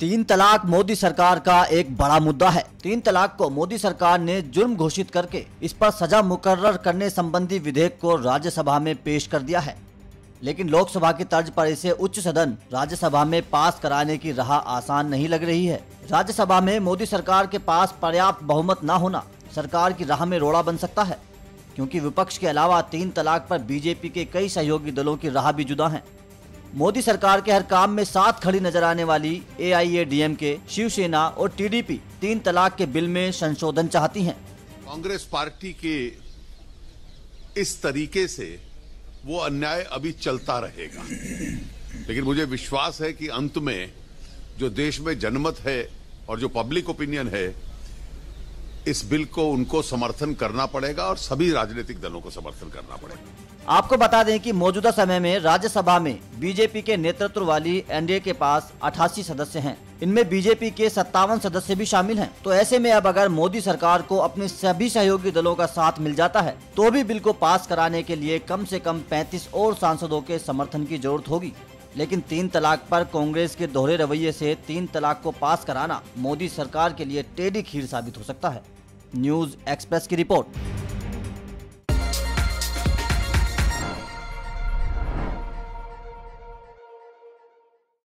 तीन तलाक मोदी सरकार का एक बड़ा मुद्दा है। तीन तलाक को मोदी सरकार ने जुर्म घोषित करके इस पर सजा मुकर्र करने संबंधी विधेयक को राज्यसभा में पेश कर दिया है। लेकिन लोकसभा की तर्ज पर इसे उच्च सदन राज्यसभा में पास कराने की राह आसान नहीं लग रही है। राज्यसभा में मोदी सरकार के पास पर्याप्त बहुमत न होना सरकार की राह में रोड़ा बन सकता है, क्योंकि विपक्ष के अलावा तीन तलाक पर बीजेपी के कई सहयोगी दलों की राह भी जुदा है। मोदी सरकार के हर काम में साथ खड़ी नज़र आने वाली ए के शिवसेना और टीडीपी तीन तलाक के बिल में संशोधन चाहती हैं। कांग्रेस पार्टी के इस तरीके से वो अन्याय अभी चलता रहेगा लेकिन मुझे विश्वास है कि अंत में जो देश में जनमत है और जो पब्लिक ओपिनियन है इस बिल को उनको समर्थन करना पड़ेगा और सभी राजनीतिक दलों को समर्थन करना पड़ेगा आपको बता दें कि मौजूदा समय में राज्यसभा में बीजेपी के नेतृत्व वाली एनडीए के पास 88 सदस्य हैं। इनमें बीजेपी के सत्तावन सदस्य भी शामिल हैं। तो ऐसे में अब अगर मोदी सरकार को अपने सभी सहयोगी दलों का साथ मिल जाता है तो भी बिल को पास कराने के लिए कम से कम 35 और सांसदों के समर्थन की ज़रूरत होगी लेकिन तीन तलाक पर कांग्रेस के दोहरे रवैये से तीन तलाक को पास कराना मोदी सरकार के लिए टेढ़ी खीर साबित हो सकता है। न्यूज़ एक्सप्रेस की रिपोर्ट।